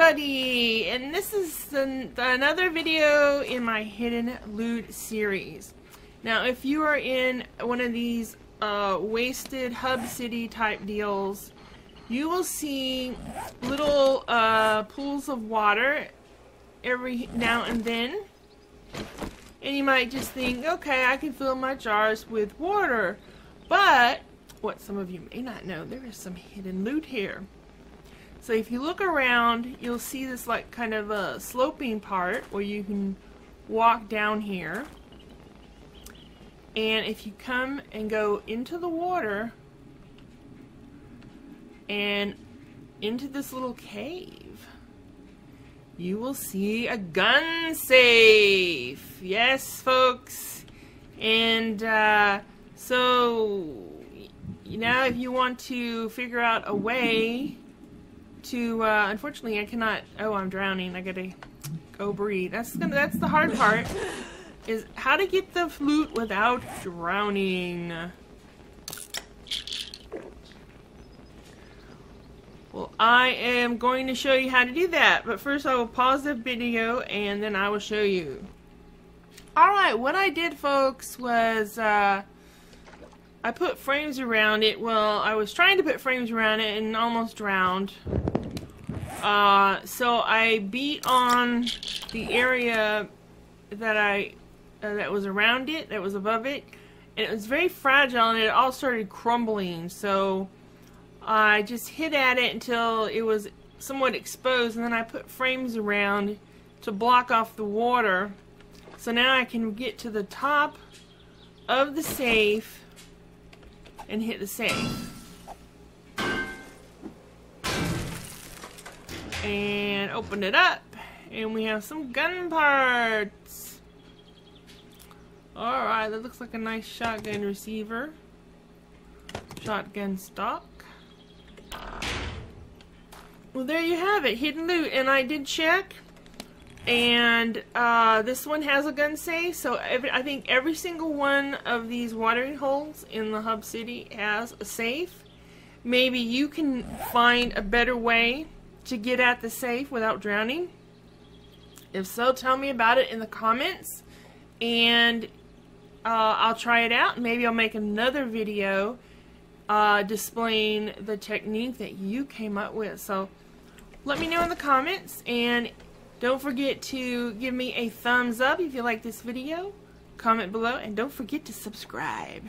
everybody, and this is an, another video in my Hidden Loot series. Now, if you are in one of these uh, wasted hub city type deals, you will see little uh, pools of water every now and then. And you might just think, okay, I can fill my jars with water. But, what some of you may not know, there is some hidden loot here. So if you look around, you'll see this like kind of a sloping part where you can walk down here. And if you come and go into the water and into this little cave, you will see a gun safe. Yes, folks. And uh, so now if you want to figure out a way to, uh, unfortunately I cannot, oh I'm drowning, I gotta go breathe. That's, gonna, that's the hard part, is how to get the flute without drowning. Well, I am going to show you how to do that, but first I will pause the video and then I will show you. Alright, what I did folks was, uh, I put frames around it. Well, I was trying to put frames around it and almost drowned. Uh, so I beat on the area that I uh, that was around it, that was above it, and it was very fragile and it all started crumbling. So I just hit at it until it was somewhat exposed, and then I put frames around to block off the water. So now I can get to the top of the safe and hit the safe. And open it up and we have some gun parts. Alright that looks like a nice shotgun receiver. Shotgun stock. Well there you have it hidden loot and I did check and uh, this one has a gun safe so every, I think every single one of these watering holes in the hub city has a safe. Maybe you can find a better way to get at the safe without drowning? If so, tell me about it in the comments and uh, I'll try it out. Maybe I'll make another video uh, displaying the technique that you came up with. So let me know in the comments and don't forget to give me a thumbs up if you like this video. Comment below and don't forget to subscribe.